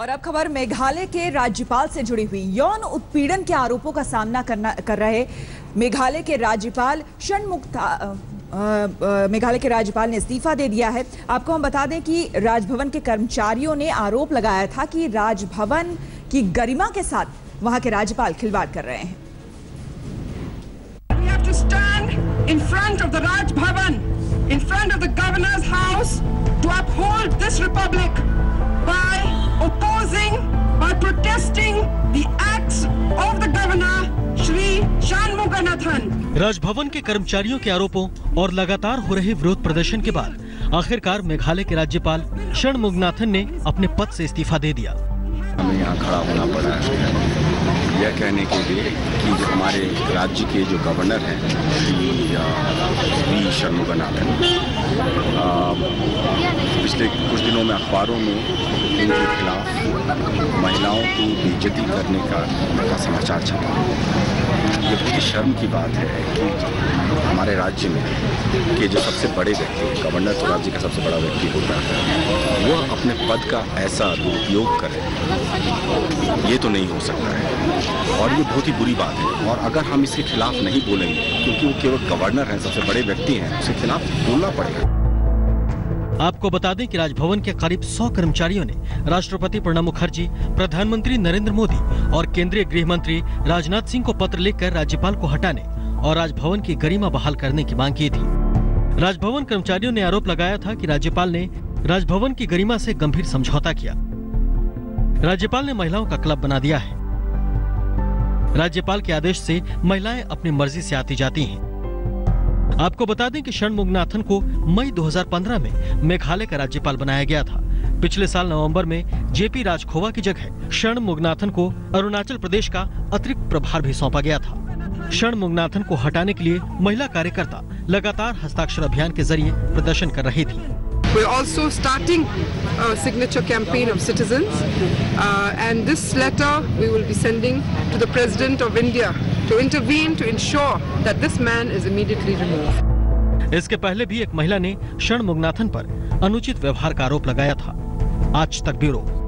और अब खबर मेघालय के राज्यपाल से जुड़ी हुई यौन उत्पीड़न के आरोपों का सामना करना कर रहे मेघालय के राज्यपाल षणमुक्ता मेघालय के राज्यपाल ने इस्तीफा दे दिया है। आपको हम बता दें कि राजभवन के कर्मचारियों ने आरोप लगाया था कि राजभवन की गरिमा के साथ वहाँ के राज्यपाल खिलवाड़ कर रहे हैं। Bhavan, in front of the governor's house to uphold this republic. By the acts of the governor. Raj Bhavan के कर्मचारियों के आरोपों और लगातार हो रहे विरोध प्रदर्शन के बाद आखिरकार मेघालय के राज्यपाल षणमुगनाथन ने अपने पद से इस्तीफा दे दिया हमें यहाँ खड़ा होना पड़ा है। यह कहने के लिए कि जो हमारे राज्य के जो गवर्नर हैं वी शर्मुगनाथन पिछले कुछ दिनों में अखबारों में उनके खिलाफ महिलाओं की बेजती करने का का समाचार छपा। ये ही शर्म की बात है कि हमारे राज्य में के जो सबसे बड़े व्यक्ति, गवर्नर तो राज्य का सबसे बड़ा व्यक्ति होता है वह अपने पद का ऐसा दुरुपयोग करे, ये तो नहीं हो सकता है। और ये बहुत ही बुरी बात है। और अगर हम इसके खिलाफ नहीं बोलेंगे, क्योंकि वो केवल गवर्नर हैं, सबसे बड़े व्यक्ति हैं, उसके खिलाफ बोलना पड़ेगा। आपको बता दें कि राजभवन के करीब 100 कर्मचारियों ने राष्ट्रपति प्रणब मुखर्जी, प्रधानमंत्री नरेंद्र मोदी और केंद्रीय गृह मंत्री राजनाथ सिंह को पत्र लिखकर राज्यपाल को हटाने और राजभवन की गरिमा बहाल करने की मांग की थी। राजभवन कर्मचारियों ने आरोप लगाया था कि राज्यपाल ने राजभवन की गरिमा से गंभीर समझौता किया। राज्यपाल ने महिलाओं का क्लब बना दिया है। राज्यपाल के आदेश से महिलाएँ अपनी मर्ज़ी से आती जाती हैं। आपको बता दें कि मुगनाथन को मई 2015 में मेघालय का राज्यपाल बनाया गया था। पिछले साल नवंबर में जेपी राजखोवा की जगह षणमुगनाथन को अरुणाचल प्रदेश का अतिरिक्त प्रभार भी सौंपा गया था। षणमुगनाथन को हटाने के लिए महिला कार्यकर्ता लगातार हस्ताक्षर अभियान के ज़रिए प्रदर्शन कर रही थी। We're also starting a signature campaign of citizens, uh, and this letter we will be sending to the President of India to intervene to ensure that this man is immediately removed. इसके पहले भी एक महिला ने षणमुगनाथन पर अनुचित व्यवहार का आरोप लगाया था आज तक ब्यूरो